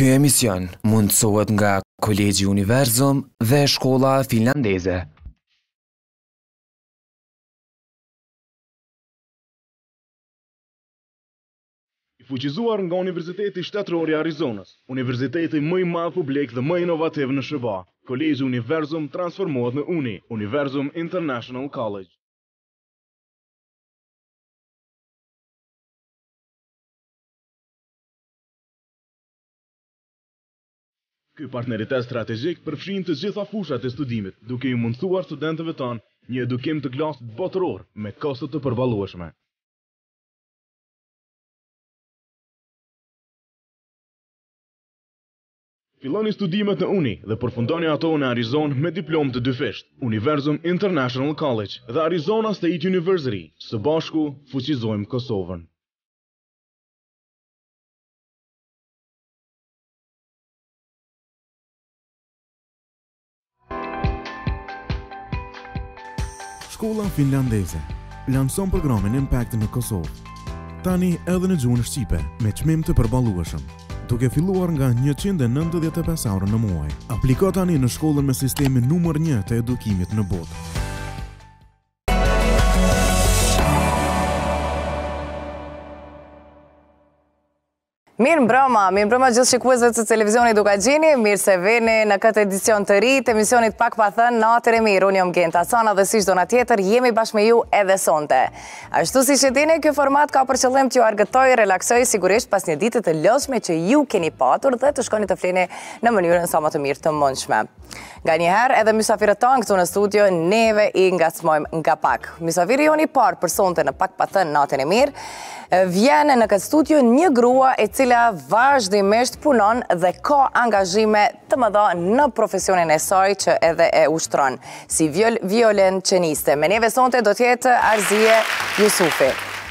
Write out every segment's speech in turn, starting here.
Ky emision mundësohet nga Kolegji Universum dhe Shkolla Finlandeze. I fuqizuar nga Universiteti Shtetëror i Arizonës, universiteti më i madh publik dhe më inovativ në SHBA, Kolegji Universum transformohet në UNI, Universum International College. Ky partneritet strategjik përfshin të gjitha fushat e studimit, duke iu mundësuar studentëve tanë një edukim të klasit botëror me kosto të përballueshme. Filloni studimet në Uni dhe përfundoni ato në Arizonë me diplomë të dyfishtë, Universum International College dhe Arizona State University, së bashku fuqizojmë Kosovën. Shkolla Finlandeze lanson programin Impact në Kosovë. Tani edhe në gjuhën shqipe, me çmim të përballueshëm, duke filluar nga 195 euro në muaj. Apliko tani në shkollën me sistemin numër 1 të edukimit në botë. Mirëmbrëma, mirëmbrëma gjithë shikuesve të televizionit Dukagjini, mirë se vini në këtë edicion të ri të emisionit pak pa thënë natën e mirë, unë jom Genta Cana dhe si çdo natë tjetër, jemi bashkë me ju edhe sonte. Ashtu siç e dini, ky format ka për qëllim t'ju argëtojë, relaksojë, sigurisht pas një dite të lodhshme që ju keni patur dhe të shkoni të fleni në mënyrën sa më të mirë të mundshme. Nganjëherë edhe mysafirët tanë këtu në studio, neve i ngacmojmë nga pak. Mysafiri jonë i parë për sonte në pak pa thënë natën e mirë, vjen në këtë studio një grua e cila vazhdimisht punon dhe ka angazhime të mëdha në profesionin e saj që edhe e ushtron, si violonçeliste. Me neve sonte do t'jetë Arzije Jusufi.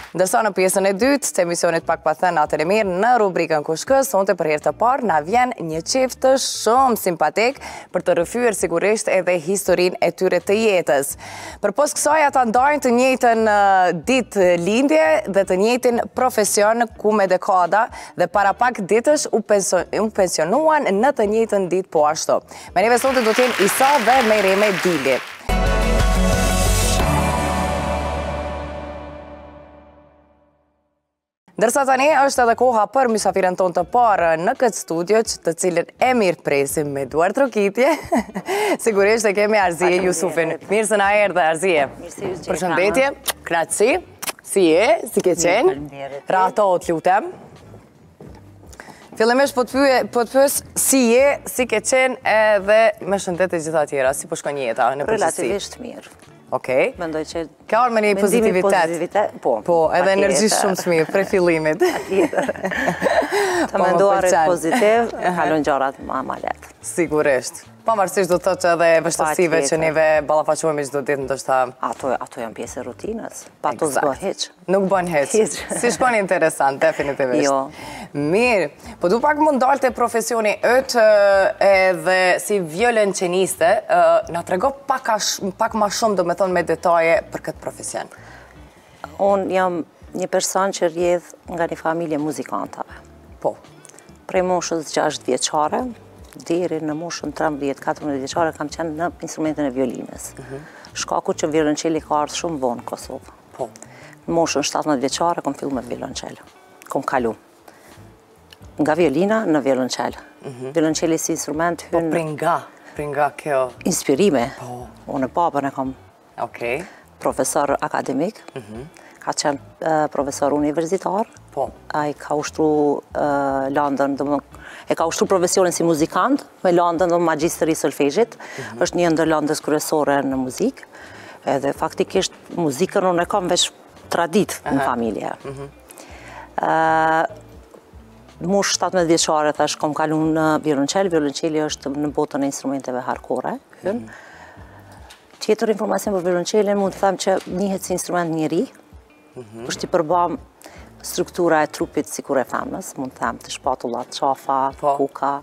Ndërsa në pjesën e dytë të emisionit pak pa thënë natën e mirë në rubrikën Kushkë, sonte për herë të parë na vjen një çift shumë simpatik për të rrëfyer sigurisht edhe historinë e tyre të jetës. Përpos kësaj ata ndajnë të njëjtën ditëlindje dhe të njëjtin profesion ku me dekada dhe para pak ditësh u pensionuan në të njëjtën ditë po ashtu. Me neve sonte do t'jenë Isa dhe Mejreme Dili. Ndërsa tani është edhe koha për mysafiren tonë të parë në këtë studio të cilën e mirëpresim me duartrokitje. Sigurisht e kemi Arzije Jusufin. Mirë se na erdhe Arzije. Përshëndetje, knaqësi, si je, si ke qenë, rahatohu të lutem. Fillimisht po të pyes si je, si ke qenë edhe me shëndet e gjitha tjerat, si po shkon jeta në përgjithësi. Relativisht mirë. Okej. Mendoj që ka ardhur me një pozitivitet. Po. Po, edhe energji shumë të mirë prej fillimit. Tu menduar pozitiv, kalon gjërat ma ma lehtë. Sigurisht. Pavarësisht do të thotë që edhe vështirësive që neve ballafaqohemi çdo ditë në të shta... Ato janë pjesë e rutinës, pa to s'bon hiç. Nuk bën hiç. S'ish kon interesant, definitivisht. Jo. Mirë, po du pak me ndal te profesioni yt edhe si violonçeliste, na trego pak ma shumë do me thonë me detaje për këtë profesion. Unë jam një person që rjedhë nga një familje muzikantave. Po. Prej moshës 6 vjeçare, deri në moshën 13-14 vjeçare, kam qenë në instrumentin e violinës. Mhm. Shkaku që violonçeli ka ardhë shumë vonë në Kosovë. Po, në moshën 17 vjeçare kom fillu me violonçel. Kom kalu. Nga violina në violonçel. Mhm. Violonçeli si instrument po, hyn... Po, prej nga, prej nga kjo... Inspirimi. Po. Unë babën e kom... Okej. Profesor akademik. Mhm. Ka qenë profesor universitar. Po. Ai ka ushtru landën, domethënë e ka ushtru profesionin si muzikant, me landën e magjistër i solfexhit, mhm. është një ndër landët kryesore në muzikë, edhe faktikisht Muzikën unë e kam veç traditë në familje. Mhm. Moshën 17 vjeçare, thash, kom kalu në violonçel. Violonçeli është në botën e instrumenteve harkore. Mhm. Tjetër informacion për violonçelin, mund të them që njihet si instrument njeri, mhm. është i përbam struktura e trupit sikur e femnës, mund të them te shpatullat, qafa, po. koka,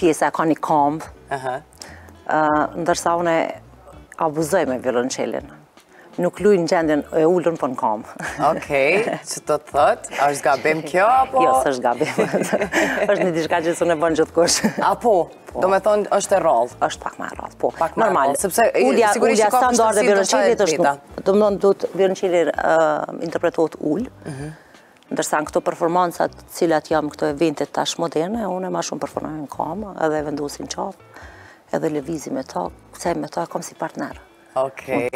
pjesa e ka një kamb, ndërsa unë abuzoj me violonçelin. Nuk luj në gjendjen e ulun por po në kamb. Okej, çka do të thotë, është gabim kjo, apo? Jo, s'është gabim, është një diçka që s'e bën gjithkush. Aha, po. do me thonë, është e rrallë? është pak ma rrallë, po. Pak ma rrallë, sepse ulja standarde e violonçelit është, do me thonë, duhet violonçeli t'interpretohet ulë, mhm. Ndërsa në këto performancat cilat janë këto eventet tash moderne, unë ma shumë performoj në kamb, edhe e vendosi n'qafë, edhe lëvizi me ta, se me ta e kam si partner. Okej,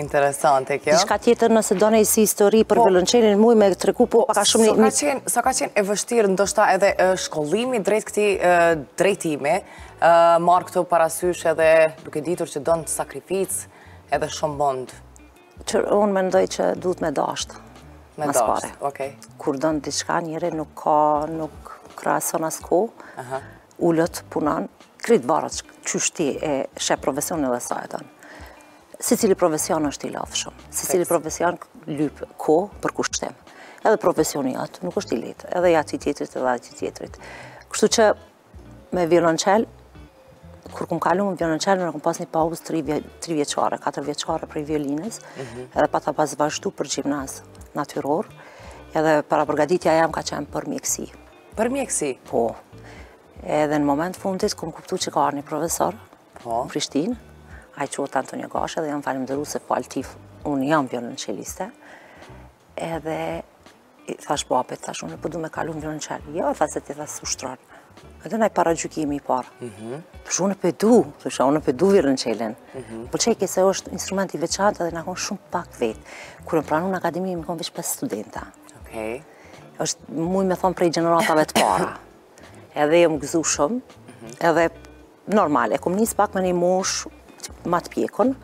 interesante kjo. Diçka tjetër nëse do najsi histori për po. violonçelin, muj me tregu, po, po ka shumë një... Sa ka qenë e vështirë, ndoshta edhe shkollimi drejt këtij drejtimi, marrë këto parasysh edhe duke ditur që don sakrificë edhe shumë mund. Që unë mendoj që duhet me dashtë. Me dashtë, okej. Kur don diçka njeri nuk ka, nuk krahason as kohë, ulet, punon, krejt varet qysh ti e sheh profesionin dhe sa e don. Secili profesion është i lartë shumë, secili profesion lyp kohë, përkushtim. Edhe profesioni yt nuk është i lehtë, edhe i atij tjetrit edhe atij tjetrit. Kështu që Me violonçel, kur kom kalu në violonçel, unë kom pas një pauzë tri, vje, tri vjeçare, katërvjeçare prej violinës, mhm. edhe pata pas vazhdu për gjimnaz natyror, edhe parapërgatitja jem ka qenë për mjekësi. Për mjekësi? Po. Edhe në moment t'fundit, kom kuptu që ka ardhë një profesor, po. në Prishtinë, ai quhet Antonio Gashi, dhe jam falënderuese, falë tij, unë jam violonçeliste, edhe I thash babit, thash unë po du me kalu në çelo. Jo, thash se ti s'ushtron. Edhe ai paragjykimi i parë. Mhm. Thash unë për du, thash unë po e du violonçelën. Mhm. Po që ishte se është instrument i veçantë edhe jem konë shumë pak vetë. Kur jem pranu në akademi, jem konë veç 5 studenta. Okej. Edhe muj me thonë prej gjeneratave të para. Edhe jom gëzu shumë, mhm. edhe Normal, e kom nis pak me një moshë ma të pjekun,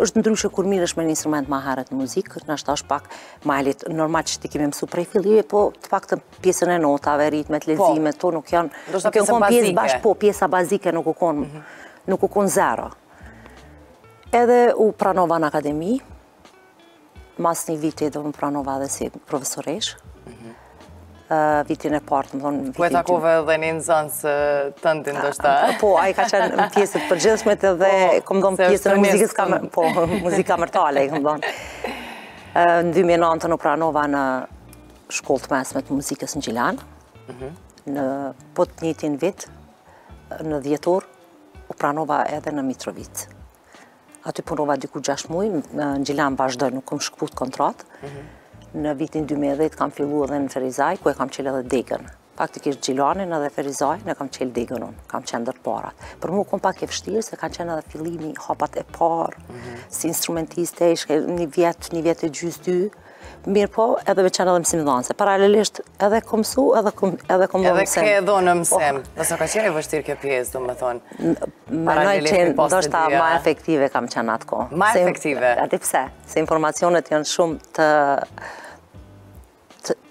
është ndryshe kur mirresh me një instrument ma herët në muzikë, nashta është pak ma e lehtë, normal që i kemi mësu prej fillimi, po të paktën pjesën e notave, ritmet, po. leximet, to nuk janë, nuk janë konë pjesë bashkë, po pjesa bazike nuk u konë, mhm. nuk u konë zero. Edhe u pranova në akademi, Mas një viti edhe u pranova dhe si profesoreshë, mhm. vitin e parë, domethonë... Po e takove edhe një nxënës tëndin, ndoshta? Po, ai ka qenë në pjesët përgjithshme edhe po, kom dhonë pjesën e muzikës kamerale, po, muzikë kamerale, kom dhonë. Në 2009 u pranova në shkollë të mesme të muzikës në Gjilan, mhm. në po të njëjtin vit, në dhjetor, u pranova edhe në Mitrovicë. Aty punova diku 6 muaj, në Gjilan vazhdoj, nuk kam shkëput kontratën. Mhm. Në vitin 2010 kam fillu edhe në Ferizaj, ku e kam çelë edhe degën. Faktikisht Gjilanin edhe Ferizajn e kam çelë degën unë, kam qenë ndër të parat. Për mu u kon pak e vështirë, se ka qenë edhe fillimi, hapat e parë, mhm. si instrumentiste, isha një vjetë, një vjetë e gjysë dy, Mirëpo, edhe me qenë edhe mësimdhonëse. Paralelisht edhe kom mësu, edhe kom edhe kom dhënë mësim. Edhe ke dhënë mësim. Po. Dhe ka qenë e vështirë kjo pjesë, domethonë. Menoj që ndoshta ma efektive kam qenë atë kohë. Ma efektive? A di pse, se informacionet janë shumë të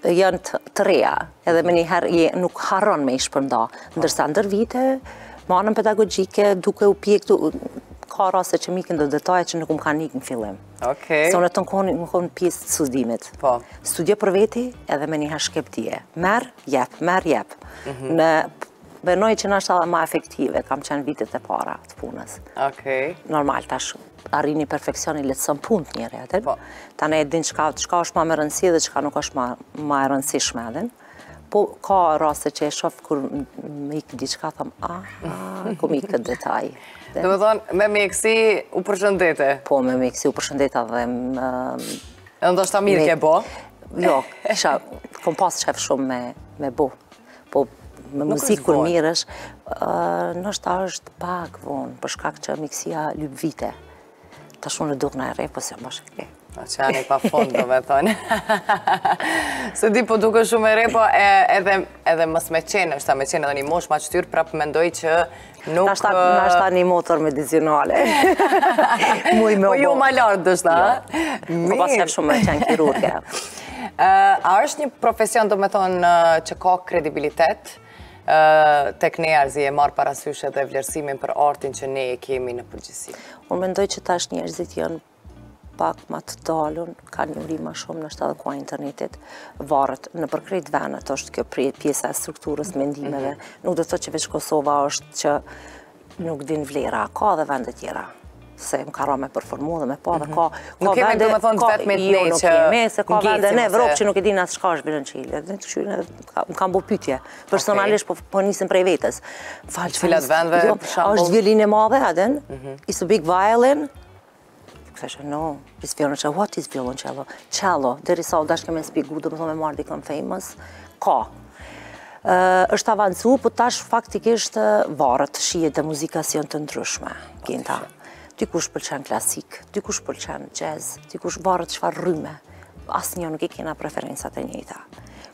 janë të reja, edhe menjëherë nuk harron me i shpërnda. Ndërsa ndër vite, me anën pedagogike, duke u pjekur, ka raste që m'ikin dhe detaje që nuk më kanë ikë në fillim. Okej. Se unë në atë kohën, m'u kon pjesë të studimit. Po. Studio për veti edhe menjëherë shkepte. Merr, jep, merr, jep. Mhm. Mendoj që ndoshta edhe ma efektive, kam qenë vitet e para të punës. Okej. Normal, tash arrini perfeksioni lehtëson punët njeri, atë. Po. Tanë e din çka është ma me rëndësi dhe çka nuk është ma e rëndësishme, a din. Po ka raste që e shof kur më ik diçka, thom, aha, ku më ik ky detaj. Domethonë, me mjekësi u përshëndete? Po, me mjekësi u përshëndeta dhe më... Edhe ndoshta mirë ke bo? Jo, isha, kom pas qejf shumë me, me bo. Po, me muzikë kur merresh, ndoshta është pak vonë, për shkak që mjekësia lyp vite. Tash shumë dukem e re, po se më është e re. Që janë pa fund, domethonë. S'e di, po dukem shumë e re, po edhe mos me qenë, ndoshta me qenë edhe në moshë ma të shtyrë, prapë mendoj që nuk... Nashta uh, një motër medicinale. Muj me u bo. Po jo ma lart, ndoshta? Jo. Kom pas qejf shumë me qenë kirurge. A është një profesion, domethonë, uh, që ka kredibilitet? tek njerëzit, e marrë parasysh edhe vlerësimin për artin që ne e kemi në përgjithësi. Unë mendoj që tash njerëzit janë pak ma të dalun, kanë njohuri ma shumë nashta shkaku i internetit, varët nëpër krejt venet është kjo pjesa e strukturës së mendimeve. Mhm. Nuk do të thotë që veç Kosova është që Nuk din vlerë, ka dhe vende tjera se më ka ra me performu dhe me pa dhe mhm. ka... Nuk jemi domethonë të vetmit, jo, ne që... Se ka vende në Evropë që nuk e din as çka është violonçeli. Edhe kqyre, më kanë bo pytje. Personalisht po, po nisim prej vetes. Fjala cilat vende, jo, për shembull... është violinë e madhe, a din, mhm. is a big violin, U thojsha, no, it's violoncello, what is violoncello? Cello, derisa u dashke me shpjegu, domethonë me marrë dikën famous, ka. është avancu, po tash faktikisht varët, shijet e muzikës janë të ndryshme, qinda. Dikush pëlqen klasik, dikush pëlqen jazz, dikush varet çfarë rryme, asnjë nuk i kena preferencat e njëjta.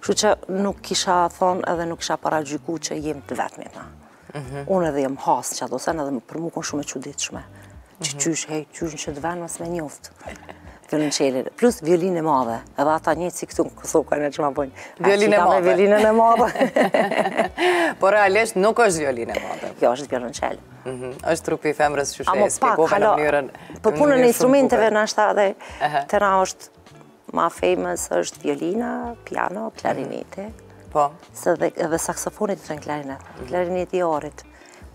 Kështu që nuk kisha thonë edhe nuk kisha paragjyku që jem të vetmit. Mhm. Unë edhe jam hasë qato sene edhe për mu u konë shumë e çuditshme. Që mhm. qysh, hej, qysh në qit ven, mos me njoftë. Për violonçelin. Plus violinë e madhe. Edhe ata njësoj si këtu në Kosovë kanjëherë që ma bëjnë. Violinë e madhe. Violinë e madhe. Por realisht nuk është violinë e madhe. Jo, është violonçel. Mhm. është trupi i femrës qysh e shpjegove në mënyrën... Për punën e instrumenteve nashta edhe te na është Ma famous është violina, piano, klarineti. Po. Se dhe, dhe saksofonit i thonë klarinet, mhm. klarineti all right.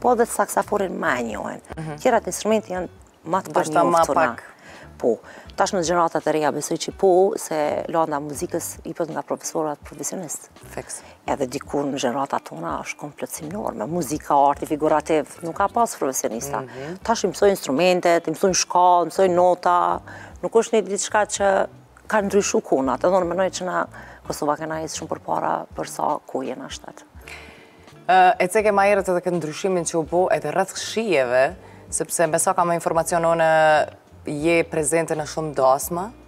Po dhe saksofonin ma e njohin. Mhm. Tjerat instrumente janë ma të panjoftuna. Po, tash gjeneratat e reja besoj që po, se landa muzikës ipet nga profesorat profesionistë. Fiks. Edhe dikur në gjeneratat tona është kon plotësim norme, muzika, arti figurativ, nuk ka pas profesionista. Mhm. Tash i mësojnë instrumentet, mësojnë shkallë, mësojnë nota, nuk është një diçka që ka ndryshu te na, domethonë menoj që na Kosova kena ecë shumë përpara për sa kohë jena shtet. E ceke ma herët edhe këtë ndryshimin që u bo edhe rreth shijeve, sepse me sa kam informacion je prezente në shumë dasma,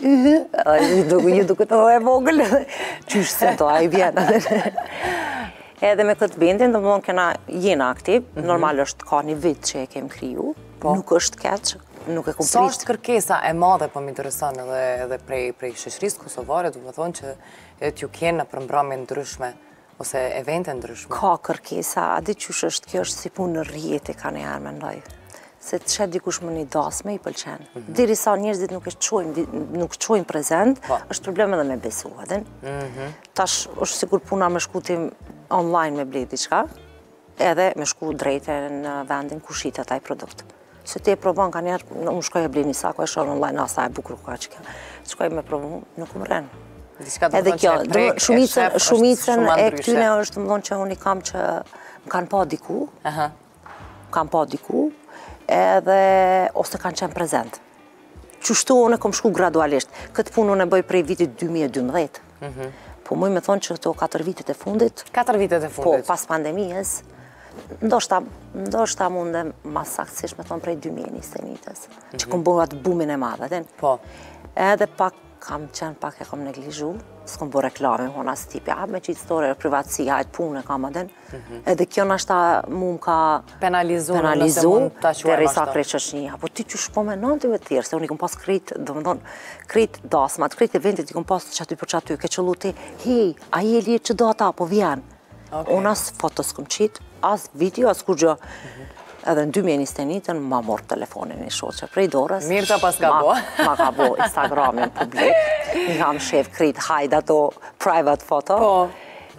Ju duket e vogël. Qysh s'e to, a i vjen. Edhe me këtë bendin, domethënë kena, jena aktiv, mhm. normal është ka një vit që e kem kriju, po. nuk është keq, nuk e kom prit. Sa është kërkesa e madhe, po më intereson edhe prej shoqnisë kosovare, domethonë që t'ju kenë nëpër mbramje t'ndryshme, ose evente t'ndryshme. Ka kërkesa, a di qysh është, kjo është si punë në rrjet nganjëherë mendoj. Se të sheh dikush më një dasëm, i pëlqen. Mhm. Derisa njerëzit nuk të shohin, nuk t'shohin prezent, po. është problem edhe me besu, a din. Mhm. Tash është sigur puna me shku ti online me ble diçka, Edhe me shku drejt në vendin ku shitet ai produkt. Se ti e provon nganjëherë, unë shkoj e blej, disa, kur e shoh online, a sa e bukur koka qekjo. Shkoj me provu, nuk më rrin. Edhe kjo, shumicën, shumicën e këtyne domethonë që unë i kam që më kanë pa diku, kanë pa diku, edhe ose kanë qenë prezent. Qështu unë kom shku gradualisht. Këtë punë unë e bëj prej vitit 2012. Mhm. Po muj me thonë që këto 4 vitet e fundit... 4 vitet e po, fundit? Po, pas pandemisë, ndoshta mundem ma saktësisht me thonë prej 2021-ës, që mhm. kom bërë atë bumin e madh, po. edhe pak kam qenë pak e kom neglizhu, s'kom bërë reklama, s'kom qenë asi tipi, a me qitë story, privatësi, hajt punë e kam, a din, Edhe kjo ndoshta mu më ka penalizu, penalizu derisa krejt që është një. Apo ti qysh po me nda me tjerë, se unë i kom pas krejt, domethonë, krejt dasmat, krejt eventet i kom pas qaty për qaty, ke qëllu ti, hej, a je e lirë qat datë, po vjen. Unë as foto s'kom qitë, as video, as kurgjë. Mhm. Edhe në 2021 ma mori telefonin një shoqe prej dorës. Mirë ka pas ka bo. Ma ka bo Instagramin publik. Kam fshi krejt hajt ato private foto. Po.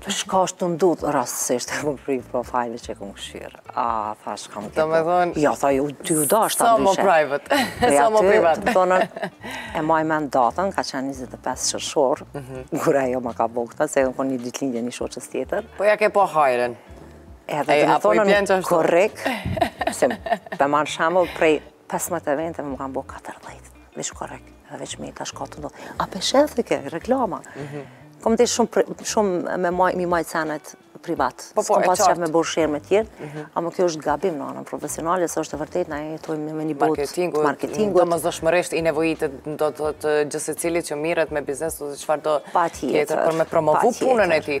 Shka ka ndodhë, rastësisht e kam fshi profile që kam dëshirë. A, tha, shka me këtë. Do me Ja, tha, ju ty u dasht atë dyshe. Sa më private. Sa më private. Domethonë, e maj men datën, ka qenë 25 qërshor, mhm. kur ajo ma ka bo këta, se u konë një ditëlindje e një shoqes tjetër. Po ja ke pa hajrin. Edhe domethonë, korrik, se po marr shembull prej Pesëmbëdhjetë evente m'u kanë bo katërdhetë, veç korrik, edhe veç më ka shku n'do. A pe sheh, çka, reklama. Mhm. Kom dashtë shumë me maj, mi maj senet privat. Po, po, e qartë. S'ka me bo share me tjerë, mhm. ama kjo është gabim në anën profesionale, se është e vërtet, na jetojmë në një botë të marketingut. Domosdoshmërisht i nevojitet, domethënë secilit që merret me biznes, apo çfarëdo tjetër, për me promovu punën e tij.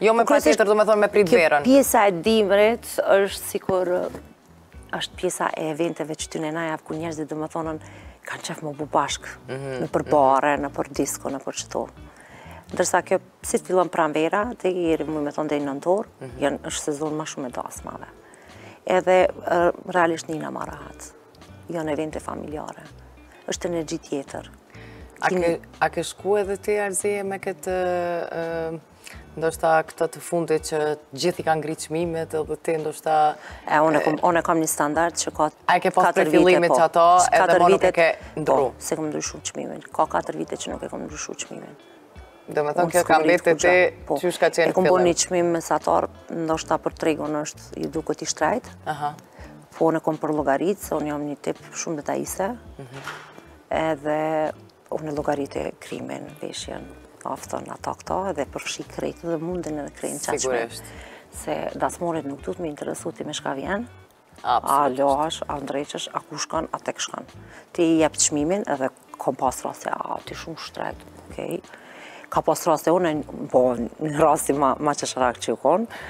Jo me pra tjetër, domethonë me pritë verën. Pjesa e dimrit është sikur është pjesa e eventeve qëtyne nejave ku njerëzit domethonë kanë qef me u bo bashkë mhm, nëpër mhm. bare, nëpër disko, nëpër qëto. Ndërsa kjo si t'fillon pranvera, deri mu domethonë deri nëntor, mhm. janë është sezon ma shumë e dasmave. Edhe realisht nihna ma rahat. Janë evente familjare. Është energji tjetër. A ke shku edhe ti Arzije me këtë ndoshta këto të fundit që gjithë i kanë ngrit çmimet edhe ti ndoshta... E, unë e kam një standard që ka 4 vite po. A e ke pas prej fillimit që po. ato edhe më nuk e ke ndrru? Po, s'e kom ndryshu çmimin. Ka 4 vite që nuk e kom ndryshu çmimin. Domethënë, kjo ka mbetë te ti, po. qysh ka qenë n'fillim? E kom bo një çmim mesatar, ndoshta për tregun është i duket i shtrejtë. Po unë e kom përllogaritë, se unë jam një tip shumë detajiste. Mhm. Edhe unë e llogariti grimin, veshjen, naftën, ata këta, edhe përfshi krejt dhe mundin edhe krejt n'qat çmim. Sigurisht. Se dasmorit nuk duhet me i interesu ti me çka vjen. A lahesh, a ndreqesh, a ku shkon, a tek shkon. Ti i jep çmimin edhe kom pas raste, a ti shumë shtrejtë, okej. Ka pas raste unë, po një rasti ma, ma qesharak që u konë,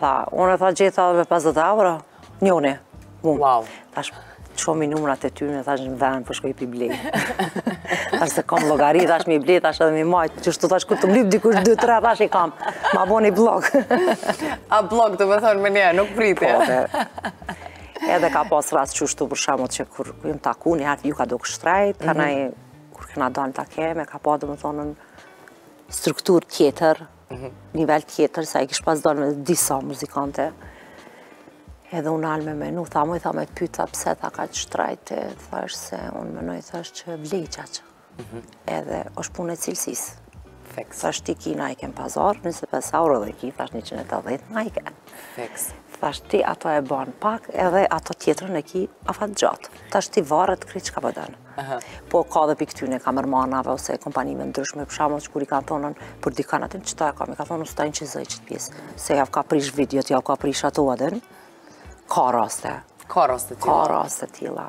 tha, unë tha i gjeta me 50 euro, njona, mu. Wow. Thash, çomi numrat e tyne thash në vend, për po shkoj p'i blej. thash se kom llogari, thash m'i ble, thash edhe m'i majt. Qështu thash, kur të m'lypë dikush dy, tre, thash i kam, ma bo një bllok. A bllok, domethonë menjëherë, nuk priti. Po, dhe, edhe ka pas rast qështu për shembull që kur jemi taku, një hatë iu ka dokë shtrejtë, ka mhm. nejt, kur kena dalë në takime, ka pa domethonë një strukturë tjetër, mhm. nivel tjetër, se i kish pas do në disa muzikante. Edhe u nalë me menu, tha mu i tha me pyta, pse tha kaq shtrejtë, thash se unë menoj, thash që vlej qaq. Mhm. Edhe është punë e cilësisë. Fiks. Thash ti ki Nike n'pazar, 25 euro edhe ki, thash 180 Nike. Fiks. Thash ti ato e ban pak edhe ato tjetrën e ki afatgjatë. Thash ti varet krejt çka po don. Po, po ka edhe prej këtyne kamermanave ose kompanive ndryshme, për shembull që kur i kanë thonë për dikan a din qëta e kam, i ka thonë s'ta inçizoj qët pjesë, se jav ka prish videot, jav ka prish ato a din, ka raste. Ka raste t'tilla. Ka raste t'tilla.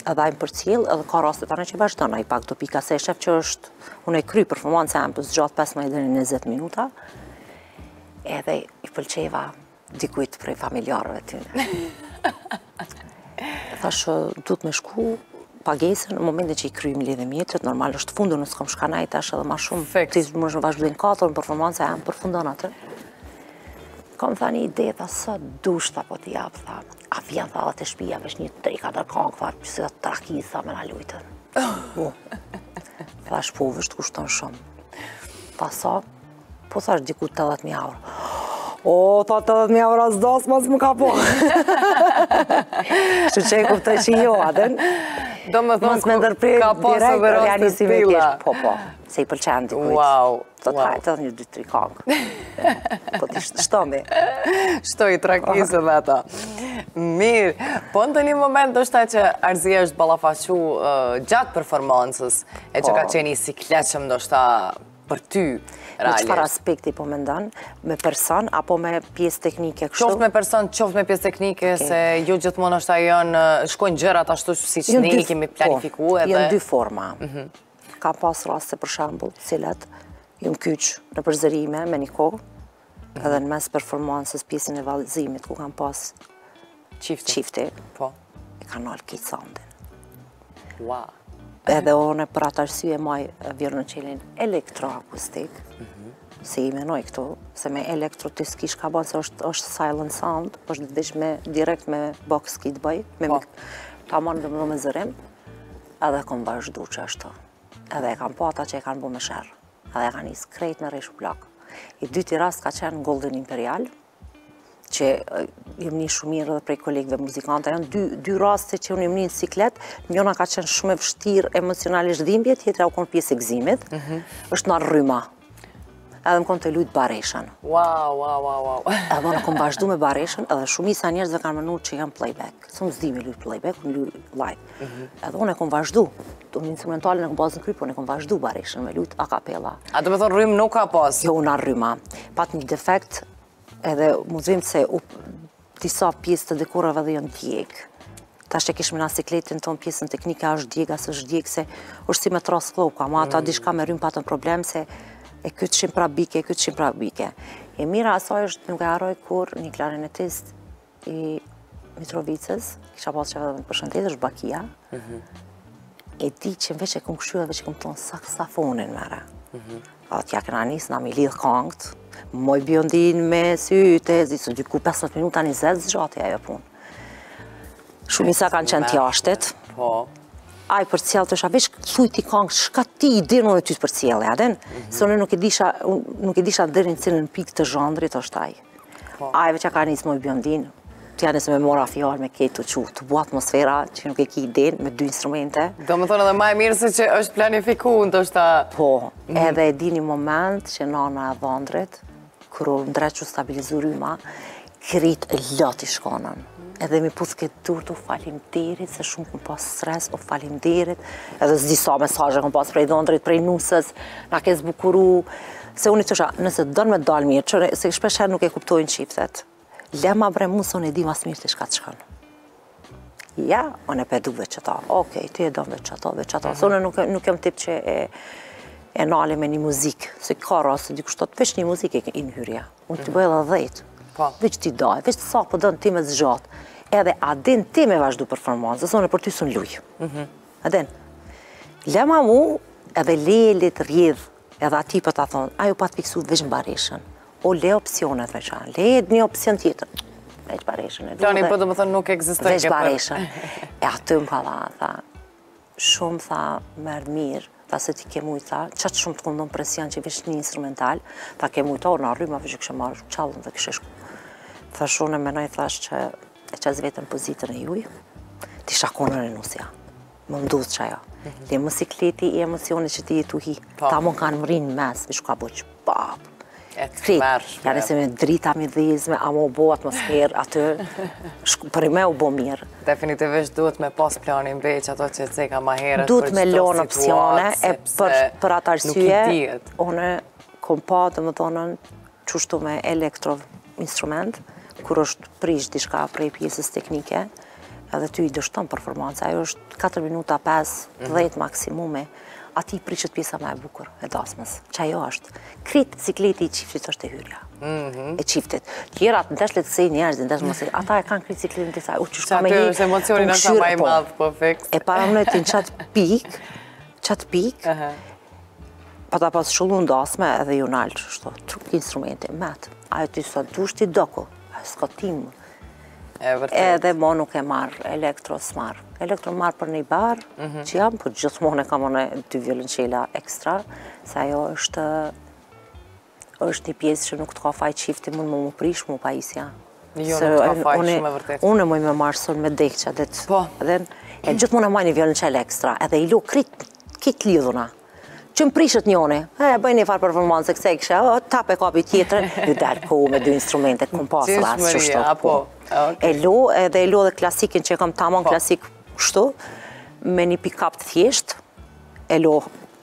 Edhe ai më përcjell, edhe ka raste tani që vazhdon ai pak do pika se e shef që është unë e kry performanca jeme zgjat 15 deri në 20 minuta. Edhe i pëlqeva dikujt prej familjarëve tyne. Thashë, duhet me shku, pagesën në momentin që i kryj, mledhi mjetet, normal është fundu, nëse kom çka na i tash edhe ma shumë, ti më shumë vazhdu deri n'katër, në performanca jeme përfundon atë. Kom, tha, një ide, tha, sa dush, tha po t'i jap, tha. A vjen, tha, edhe te shpia, veç një tri, katër kongë, tha, qysh i do, te rakia, tha, me na i lujt. Po. Tha, shko, veç të kushton shumë. Tha, sa, po tha, është diku 80.000 euro. O, tha, 80.000 euro, as dasmën s'e kam ba. Veç që e kuptoj që jo, a din. Domethanë, ka pas oferta të tila. Po, po, se i pëlqen dikujtë. Wow. Të, hajt edhe një dy tri kongë. Po të shtoni. Shtoj të rakisë dhe ato. Mirë, po ndonjë moment të vështirë që Arzia është ballafaqu gjatë performansës, e që ka, po, qenë i sikletshëm ndoshta për ty, realisht. Në çfarë aspekti po mendon, me person, apo me pjesë teknike kështu? Qoftë me person, qoftë me pjesë teknike, se jo gjithmonë është ajo, na shkojnë gjërat ashtu siç ne i kemi po, planifiku edhe... Janë dy forma. Mhm. Ka pas raste për shembull, të cilat jam kyç në përzërim me një kohë, mhm. edhe në mes performansës pjesën e vallëzimit ku kam pas çifti. Çifti. Po. E kanë nal krejt soundin. Ua. Edhe unë për atë arsye maj violinçelin elektroakustik, mm -hmm. se i menoj këto, se me elektro s'kisha çka ban, se është, është silent sound, është domethanë, direkt me box qit e bëj, me po. ta marr domethanë zërin, Edhe kom vazhdu qashtu. Edhe e kam pa ata që e kanë bo me sherr. Edhe e kanë nis krejt me rreh shuplakë. I dyti rast ka qenë n'Golden Imperial, që jam ni shumë mirë edhe prej kolegëve muzikantë. Janë dy, dy raste që unë jam ni në siklet, njona ka qenë shumë e vështirë emocionalisht dhimbje, tjetra u konë pjesë e gzimit, mm -hmm. është nal rryma, edhe unë jom kon tu lujt Bareshën. Wow, wow, wow, wow. Edhe unë kom vazhdu me Bareshën, edhe shumica e njerëzve kanë menu që jam playback. Se unë s'di me lujt playback, unë luj live. Mhm. Edhe unë e kom vazhdu, se unë instrumentalin e kom pas në kry, unë e kom vazhdu Bareshën me lujt a kapela. A domethonë rrymë nuk ka pas? Jo, u nal rryma. Pat një defekt, edhe m'vjen se Disa pjesë të dekoreve edhe janë djeg. Tash e kishim ne sikletin tonë pjesën teknike, a është djeg, a është djeg, se është si me tras floka, a ça ta di, mm, diçka me rrymë patën problem, se e qitshim prapë bike, e qitshim prapë bike. E mira e asaj është nuk e harroj kurrë një klarinetist i Mitrovicës, kisha pas qef me e përshëndet, është Bakia, mhm. e di që veç e kom kqyr e veç i kom thonë saksofonin merre. Mhm. Aty ia kena nis na m'i lidh kangt. Moj bjondinë me sy të zi, se diku 15 minuta 20 zgjati ajo punë. Shumica kanë qenë t'jashtit. Po. Ai, përcjell, tha, veç thuj ti kangt, çka ti i din, unë ty t'përcjell, a din? Mhm. Se unë nuk e disha, nuk e disha deri n'cilën pikë të zhanrit është ai. Ai veç ka nis më biondin. Ti ja nëse me mora fjalë me ketë të qu, të bo atmosfera që nuk e ki din me dy instrumente. Domethonë edhe ma e mirë se që është planifiku, ndoshta... Po, mhm. edhe e di një moment që nana e dhondrit, kur u ndreq u stabilizu rryma, krejt e lati shkonën. Edhe m'i puth këto dur të faleminderit, se shumë kem pas stres, o faleminderit, edhe s'di sa mesazhe kem pas prej dhondrit, prej nusës, na ke zbukuru, Se unë i thosha, nëse don me dalë mirë, që se shpesh herë nuk e kuptojnë çiftet, lema bre mu se unë e di ma s'miri çka të shkon. Jo, unë po e du veç qëta, okej, ti e don veç qëta, veç qëta, se unë nuk, nuk jam tip që e, e nali me një muzikë, se ka raste, dikush thot, veç një muzikë e në hyrja, unë të bëj edhe dhetë, po. veç ti daj, veç sa po don ti me zgjatë, edhe a din ti me vazhdu performancë, se unë e për ty së në lujë, mhm. a din, lema mu, edhe le le t'rrjedhë, Edhe atij po ta thonë, ai u pat fiksu veç në Bareshën. O le opsionet me qa, le edhe një opsion tjetër. Veç Bareshën e du. Tani po domethonë nuk ekziston Veç Bareshën. E aty më ka dha, tha, shumë tha, m'erdh mirë, tha se ti ke mujtë, tha, qaq shumë të kundon presion që veç një instrumental, tha ke mujtë, orë në rryma, veç kishe marrë çellon dhe kishe shku. Tha shumë e menoj, thash që e qes veten n'pozitën e juj, ti shakonën e nusja. me ndodhë që ajo. Le më sikleti i emocioni që ti i tuhi, po. ta mund kanë mërin në mes, çka bo që papë. E të këvarë shme. Ja nisëm me drita me i dhez me, a me bo atmosferë aty, për i me u bo mirë. Definitivisht duhet me pas planin B që ato që t'i ceka ma herët, duhet me lonë opsione, e për atë arsye, unë kom pa domethonë, Qështu me elektro instrument, kur është prish diçka prej pjesës teknike, edhe ty i dështon performanca, ajo është 4 minuta 5, 10 mhm. maksimumi, atij i prishet pjesa ma e bukur, e dasmës, që ajo është. Krejt sikleti i çiftit është te hyrja, mhm. e çiftit. Tjerat, në desh le t'kcejnë njerëzit, në desh mos t'kcejnë, ata e kanë krejt sikletin të saj, u që shka me një, është emocioni është ma i po. madh, po fiks. E paramendo në qat pikë, qat pikë, Pata pas qëllu n'dasme edhe ju nal qështu, truk instrumenti, met, a e ty sot dush ti doku, a e s'ka tim. E vërtetë. Edhe mo nuk e marr, elektro s'marr. Elektro marr për një bar, mhm. që jam, por po gjithmonë i kam unë dy violonçela ekstra, se ajo është Është një pjesë që nuk të ka faj çifti, mund me m'u prish mu pajisja. Jo, nuk të ka faj, shumë e vërtetë. Unë muj me marrë sënë me dekë qat ditë. Po. Dhe, e gjithmonë e maj një violonçel ekstra, edhe i lu krejt, kit lidhuna. Që më prishet njoni, e bëj një farë performancë, se këse i kështë, o, tap e kapi tjetrën, ju del ku me dy instrumente, kom pasë raste, qështu, po. E lu, edhe e lu edhe klasikin që e kam tamon po. klasik, shtu, me një pick-up të thjeshtë, e lu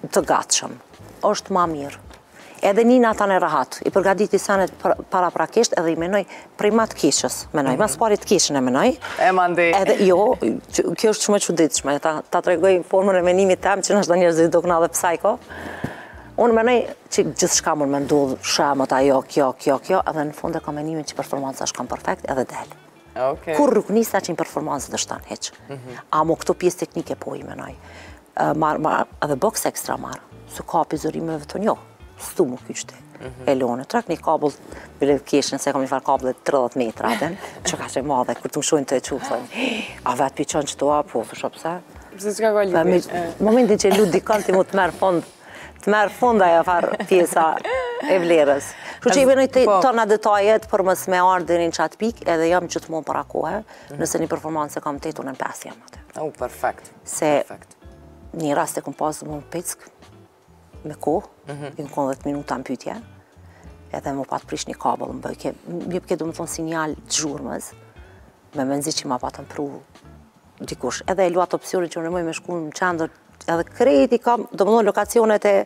të gatshëm. është ma mirë. Edhe e di që jam tani rehat, i përgaditi senet paraprakisht edhe i menoj primat t'keqës, menoj, ma s'pari të keqën e menoj. E mandi. Edhe, jo, kjo është shumë e quditshme, ta, ta tregoj formën e menimit tem, që nashta do njerëzve u doket edhe psycho. Unë menoj që gjithçka mund me ndodhë, shemët, ajo, kjo, kjo, kjo, edhe në fund e ka menimin që performansa osht kon perfekt edhe del. Okay. Kur rrugë nisna për një performansë edhe s'ta heq. Mm -hmm. Ama këto pjesë teknike po i menoj. Marr, marr, edhe boks ekstra marr. Se ka përzërimeve të njo. Stu mu kjo qëti. Mhm. E lone, krejt një kabull, bile keshin se kam një farë kabull 30 metra, aten, që kaq e madhe, kur të më shohin tu e çu, thonë, a vetë po e çon qita, po, thojsha pse? Pse çka ka lidhje? Momentin që e lut dikon, ty mun të merr fund, të merr fund ajo farë pjesa e vlerës. Kështu që i boj, po, të tona detajet për mos me ardhë deri n'qat pikë, edhe jam gjithmonë para kohë, mhm. nëse një performansë e kam n'tetë, në pesë jam aty. Oh, perfekt. Se një rast e kom pasë mu n'pikë, me kohë, mm -hmm. u konë 10 minuta në pytje, edhe m'u pat prish një kabel, më bojke, më bojke domethonë sinjal të zhurmës, me mezi që ma patën pru dikush. Edhe e lun opcionin që unë muj me shku në qendër, edhe krejt i kam, domethonë lokacionet e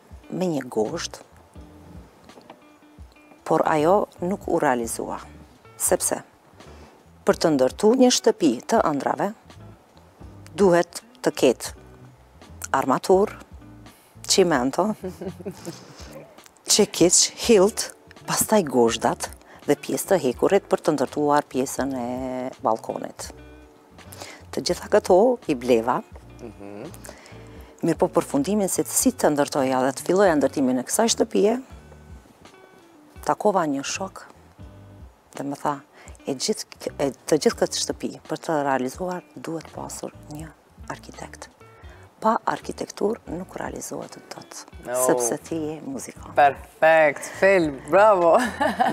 me një gozhdë, por ajo nuk u realizua. Sepse, për të ndërtu një shtëpi të ëndrave, duhet të ketë armaturë, qimento, qekiq, hilti, pastaj gozhdat dhe pjesë të hekurit për të ndërtuar pjesën e balkonit. Të gjitha këto i bleva, mhm. mirëpo përfundimin se të si të ndërtoja dhe të filloja ndërtimin e kësaj shtëpije, takova një shok dhe më tha, e gjithë, të gjithë këtë shtëpi, për të realizuar, duhet pasur një arkitekt. Pa arkitekturë nuk realizohet dot, oh. sepse ti je muzika. Perfekt, fill, bravo!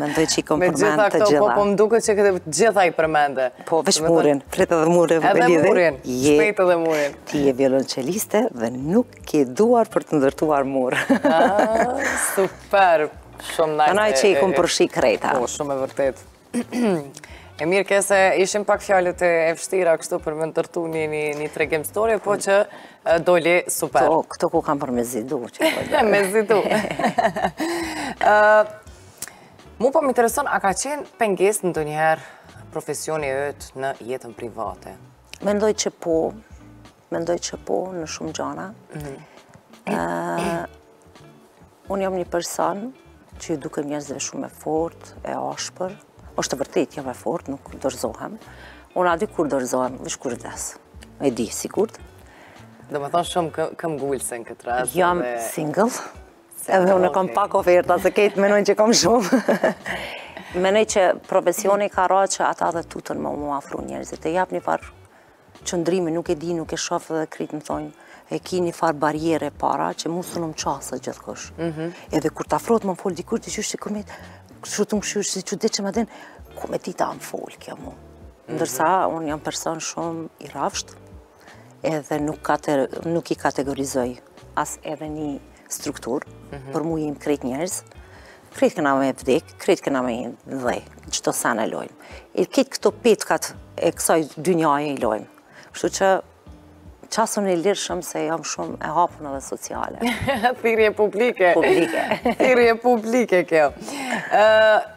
Mendoj që i kom përmend të gjitha. Me gjitha këto, po po më duket që të gjitha i përmende. Po, veç murin, krejt edhe murin. Edhe murin, shpejtë dhe murin. Ti je violonceliste dhe nuk ke duar për të ndërtuar mur. Ah, super, shumë nice. Menoj që i kom përfshi krejt. Po, shumë e vërtetë. E mirë ke se ishin pak fjalët e vshtira kështu për me ndërtu një një tregim story, po qe doli super. Këto, këto ku kam për me zidu. Që po me zidu. Mu po më intereson, a ka qenë pengesë ndonjëherë profesioni yt në jetën private? Mendoj që po, Mendoj që po, në shumë gjana. Unë jam një person që ju dukem njerëzve shumë e fort, e ashpër. është vërtet, jam e fort, nuk dorëzohem. Unë a di kur dorëzohem, veç kur vdes. E di, sigurt. Domethonë shumë këmbngulëse në këtë rast. Jam single. Edhe unë kam pak oferta, se krejt menojnë që kam shumë. Menoj që profesioni ka ba që ata edhe tuten me m'u afru njerëzit. E jap një farë Qëndrimi nuk e di, nuk e shof dhe krejt më thojnë, e ki një farë barriere para, që s'munen me m'u qasë gjithkush. Mhm. Edhe kur t'afrot me m'folë dikush, t'i qysh që këmi, kështu t'u më qysh, si që ditë që më din, ku me ditë a më folë kjo mu. Mhm. Ndërsa, unë jam person shumë i rafshtë, edhe nuk i kategorizoj as edhe një strukturë, mhm. për mu jemi krejt njerëz, krejt kena me vdek, krejt kena n'dhe, çdo sen e lojmë. Edhe këto petkat e kësaj dynjaje i lojmë. Kështu që qasuni lirshëm se jam shumë e hapën edhe sociale. Thirje publike. Publike. Thirje publike kjo.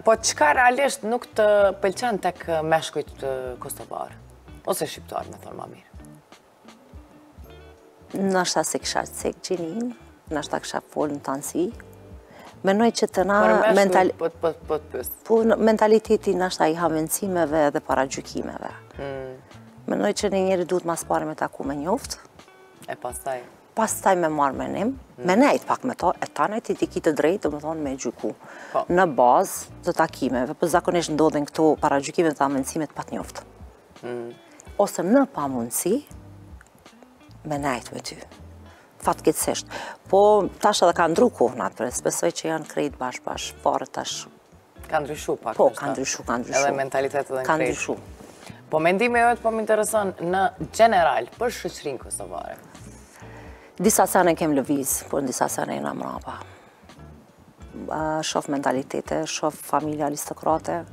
Po çka realisht nuk të pëlqen tek meshkujt kosovarë? Ose shqiptarë, me thonë ma mirë. Nashta s'e kisha cek gjinin, nashta kisha folë në tanësi, menoj që tana... Po, mentaliteti nashta i hamendësimeve dhe paragjykimeve. Hmm. Menoj që një njeri duhet ma s'pari me taku me njoftë. E pastaj? Pastaj me marrë menim, hmm. me nejtë pak me ta, e tanaj ti ki të drejtë, domethonë me gjyku. Po. Në bazë të takimeve, por po zakonisht ndodhin këto paragjykimet e hamendësimet pa t'njoftë. ose në pamundësi me nejtë me ty. Fatkeqsisht. Po, tash edhe kanë ndrru kohënat pra, besoj që janë krejt bashkë bashkë, parë tash. Ka ndryshu pak. Po, ka ndryshu, ka ndryshu. Edhe mentalitetet dhe në krejt. Ka ndryshu. Po, mendimi jot po më intereson në general, për shoqërinë kosovare. Disa sene kem lëviz, por në disa sene jena mrapa. Shof mentalitete, shof familje aristokrate,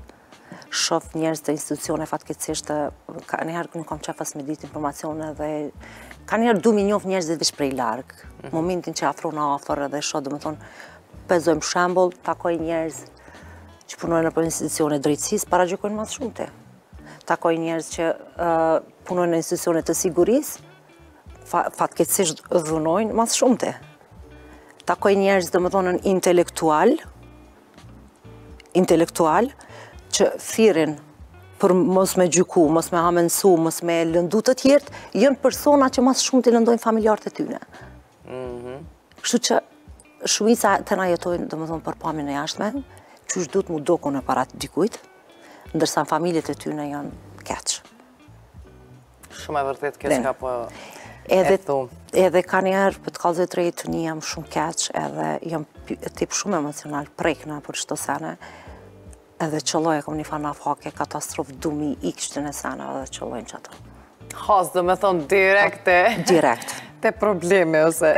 shof njerëz te institucione fatkeqësisht kanjëherë nuk kam qef as me ditë informacione dhe kanjëherë du m'i njoh njerëzit veç prej larg. Mhm. Momentin që afrohna afër dhe shoh domethën p'e zojmë shembull, takoj njerëz që punojnë në institucione t'drejtësisë, paragjykojnë ma s'shumti. Takoj njerëz që punojnë në institucione të sigurisë, fatkeqësisht dhunojnë ma s'shumti. Takoj njerëz domethën intelektualë, intelektualë që thirrin për mos me gjyku, mos me hamendsu, mos me lëndu të tjertë, janë persona që ma s'shumti i lëndojnë familjarët e tyne. Mhm. Kështu që shumica tana jetojnë, domethonë, për pamin e jashtme, qysh du të m'u dokun para dikujt, ndërsa familjet e tyne janë keq. Shumë e vërtet kjo çka po e thu. Edhe kanjëherë, po të kallxoj drejt, unë jam shumë keqë, edhe jam tip shumë emocional, prekna për qeto sene, edhe qëlloj e kom një farë fati, katastrof, din, i kësi sene, edhe qëlloj në qeto. Has, domethonë direkt. Direkt. Te probleme, ose.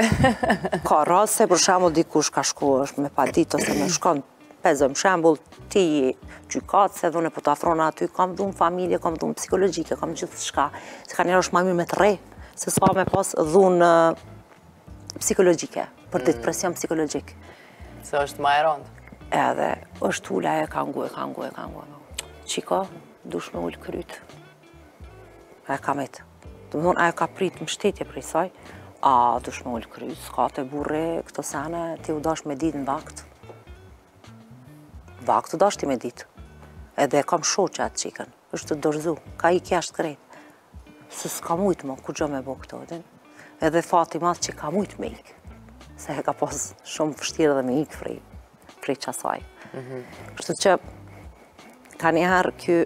Ka raste për shembull dikush ka shku, është me padit, ose me shkon Po e zëmë shembull, ti je gjykatë, se unë po të afrona aty, kam dhunë n'familje, kam dhunë psikologjike, kam gjithçka, se kanjëherë është ma mirë me të rreh, sesa me pas dhunë psikologjike, për ditë mm. presion psikologjik. Se është ma e rëndë. Edhe, është ula e ka ngu, e ka ngu, e ka ngu, e ka ngu. Çikë, duhesh me ul kryt. E ka met. Domethonë, ajo ka prit mështetje prej saj. A, duhesh me ul kryt, s'ka, t'burri, këto sene, ti u dash me dit në vakt. Vakt u dash ti me dit. Edhe e kam shoqe atë çikën. është dorëzu, ka ik, ja është krejt. Se s'ka mujtë më, kurgjo me bo këto, din? Edhe fat i madh që ka mujtë me ikë. Se e ka pas shumë vështirë edhe me ikë prej, prej qasaj. Mhm. Kështu që, kanjëherë kjo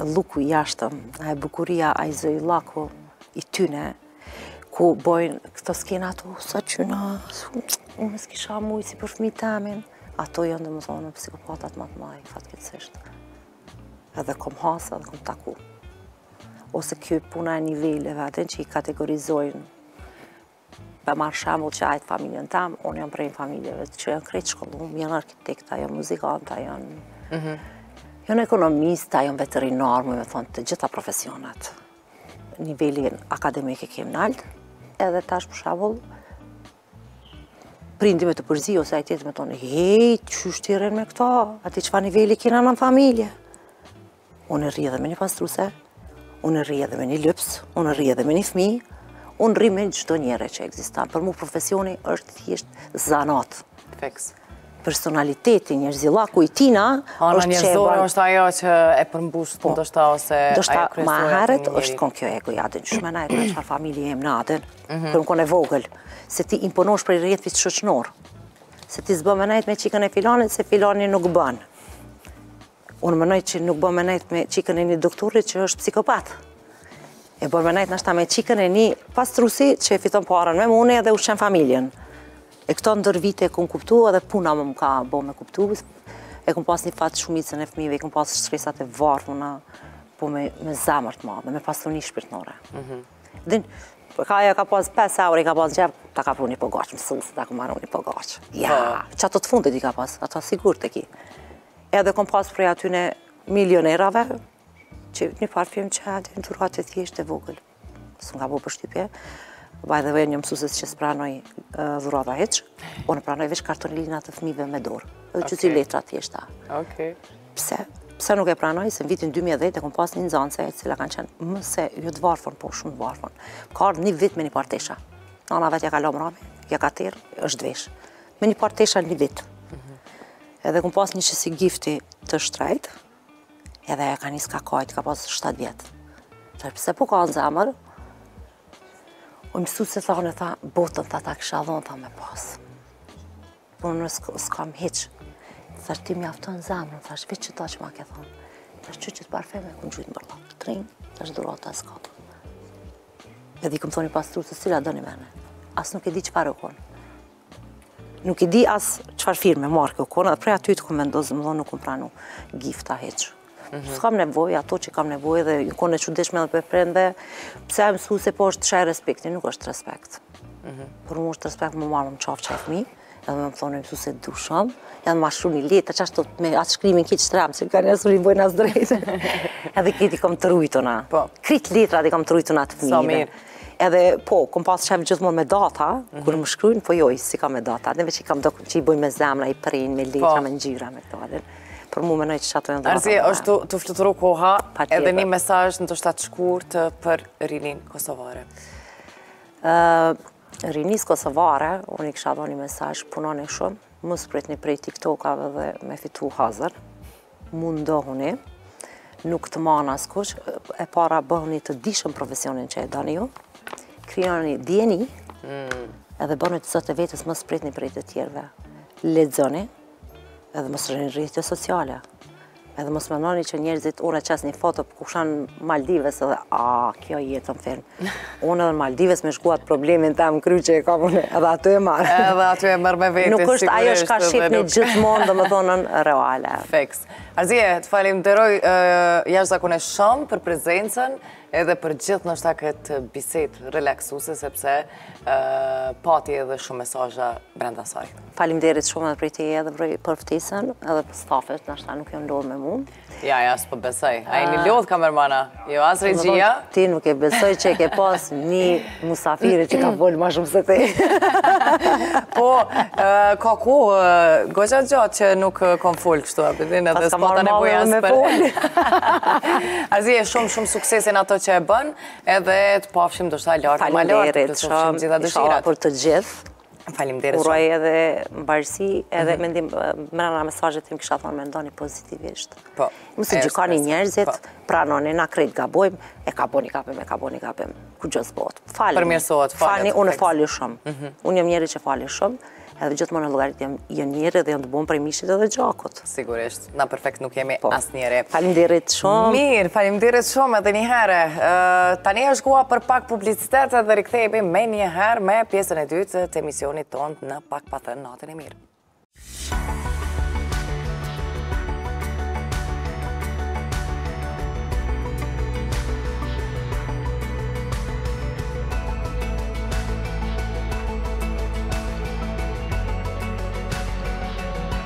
luku i jashtëm, ajo bukuria, ai zotnillaku i tyne, ku bojnë këto skenat, o sa gjynah, unë s'kisha mujtë si për fëmijë temin. Ato janë domethënë psikopatat më të mëdhenj, fatkeqësisht. Edhe kom hasë, edhe kom taku. Ose kjo puna e niveleve, a din, që i kategorizojnë Po e marr shembull qajt familjen tem, unë jam prej familjes që janë krejt t'shkollum, janë arkitekta, janë muzikanta, janë... Mhm. Janë ekonomista, janë veterinarë, domethonë, të gjitha profesionet. Nivelin akademik e kemë naltë, edhe tash për shembull, prindi me t'u përzi, ose n'jetë me thonë, hej, qysh ti rrin me këta, a e din çfarë niveli kina në familje. Unë rri edhe me një pastruese, unë rri edhe me një lyps, unë rri edhe me një fmi, unë rri me çdo njeri që ekziston. Për mu profesioni është thjesht zanat. Fiks. Personaliteti njerzillaku i tina është që e bon... është ajo që e përmbush, po. ndoshta ose ajo krijon atë njeri. Ma heret është konë kjo ego a din, qysh me najt e çfarë familje e mo për mhm. me konë e vogël, se t'imponohesh prej rrethit shoqnor, se ti s'bon me nejt me çikën e filanit, se filani nuk bën. Unë menoj që nuk bën me nejtë me çikën e një doktori që është psikopat. E bën me nejtë ndoshta me çikën e një pastruesi që e fiton paren me mun edhe ushqen familjen. E këto ndër vite e kom kuptu edhe puna jem më ka bo me kuptu. E kom pas një fat shumicën e fmive, i kom pas shtresat e varfna, po me, me zemër të madhe, me pasuni shpirtnore. Mm -hmm. Din, po ka ajo ka pas 5 euro, i ka pas n'xhep, ta ka pru një pogaçe, me zor se ta ka marrë një pogaçe. Ja, po. qato të fundit i ka pas, ato sigurt i ki. Edhe kom pas prej atyne milionerave, që një parfim që hajde një dhuratë e thjeshtë e vogël. S'më ka bo përshtypje, by the way, një mësuse që s'pranoj dhurata hiç, unë pranoj veç kartolina të fmive me dorë, edhe qësi letra thjeshta. Pse? Pse nuk e pranoj, se në vitin 2010 e kom pas një nxanëse, e cila kanë qenë mëse, jo të varfën, po shumë të varfën. Ka ardhë një vit me një partesha. Nana vetë ja ka la mrami, ja ka terë, është veshë. Me një par tesha një vit. Edhe kom pas një qësi gifti të shtrejtë, edhe kjo çika ka kajt, ka pas 7 vjet. Thashë pse po kan zemër, o mësuse, tha, unë, tha, botën, tha, ta kisha dhonë, tha, me pas. Po unë s'kam hiç, tha, ti mjafton zemër, thashë veç qëta që ma ke thonë. Thashë qëto parfeme, ku në gjujtë mërla, të trinë, thashë dhurata s'ka. Edhe i kom thonë pastruses, cila do një mene, as nuk e di çfarë u konë. Nuk e di as çfarë firme, marke, u konë, prej aty e kom vendosë, mo nuk kom pranu gifta hiç. Mhm. S'kam nevojë, ato që kam nevojë edhe u konë e çuditshme edhe për prindë, pse mësuse po është shenj respekti, nuk është respekt. Mhm. Për mu është respekt me m'marrë n'qafë qaj fmi, edhe me më thonë mësuse të du shumë, ja ma shumë një letër, qashtu me atë shkrimin krejt shtremtë, shkronjat s'i bojnë as drejt. Edhe krejt i kom të rujtuna. Po. Krejt letrat i kom të rujtuna të fmive. Edhe po, kom pas qef gjithmonë me data, mhm. kur më shkrujnë, po joj, si ka me data, edhe veç i kam do që i bëjnë me zemra, i prejnë, me letra, po. me ngjyra, me këto, edhe për mu me nëjë që qatojnë data. Arzije, është tu fluturu koha, edhe një mesazh nashta shkurt për rininë kosovare. Rinisë kosovare, unë i kisha dhonë një mesazh, punoni shumë, mos pritni prej TikTokave dhe me fitu hazër, Mundohuni, nuk të man askush, e para bëhuni të dishëm n'profesionin që e doni ju, krijoni dijeni, mm. edhe bëhuni të zotët e vetes, mos pritni prej të tjerve. Lexoni, edhe mos rrini n'rrjete sociale, edhe mos mendoni që njerëzit kur e qesin një foto për kushan Maldives edhe, a, kjo jetën film. Unë edhe në Maldives me shku, atë problemin tem n'kry që e kam unë, edhe aty e marr. Edhe aty e merr me vete, sigurisht. Nuk është ajo çka shihni gjithmonë domethonë reale. Fiks. Arzije, të falënderoj jashtëzakonisht shumë për prezencën edhe për gjithë nashta këtë bisedë relaksuse, sepse pati edhe shumë mesazhe brenda saj. Faleminderit shumë edhe për ty edhe për për ftesën edhe për stafin, nashta nuk jon lodhë me mu. Jo, jo, s'po besoj. A jeni lodhë kamermana? Jo, as regjia? Ti nuk e besoj që e ke pas një musafire që ka folë ma shumë se ti. Po, ka kohë goxha gjatë që nuk kom folë kështu, a po din, edhe s'pata nevojë as për. Arzije, shumë, shumë sukses në ato që e bën, edhe të pafshim dërsa lartë, ma lartë, të shumë gjitha dëshirat. Për të gjithë. Faleminderit. Uroj edhe mbarësi, edhe mhm. mendim mrena mesazhit tim kisha thonë mendoni pozitivisht. Po. Mos i gjykoni njerëzit, po. pranoni, na krejt gabojmë, e ka bëni gabim, e ka bëni gabim. Kurgjë s'bohet. Falë. Përmirësohet, falë. Fani, unë fali shumë. Mhm. Unë jam njeri që fali shumë, edhe gjithmonë llogarit jan njerëz dhe jan të bunë prej mishit edhe gjakut. Sigurisht. Na perfekt nuk jemi po. asnjeri. Falimderit shumë. Mirë, falimderit shumë edhe njëherë. Tani është koha për pak publicitet dhe rikthehemi menjëherë me pjesën e dytë të emisionit tonë Një pa pa thënë natën e mirë.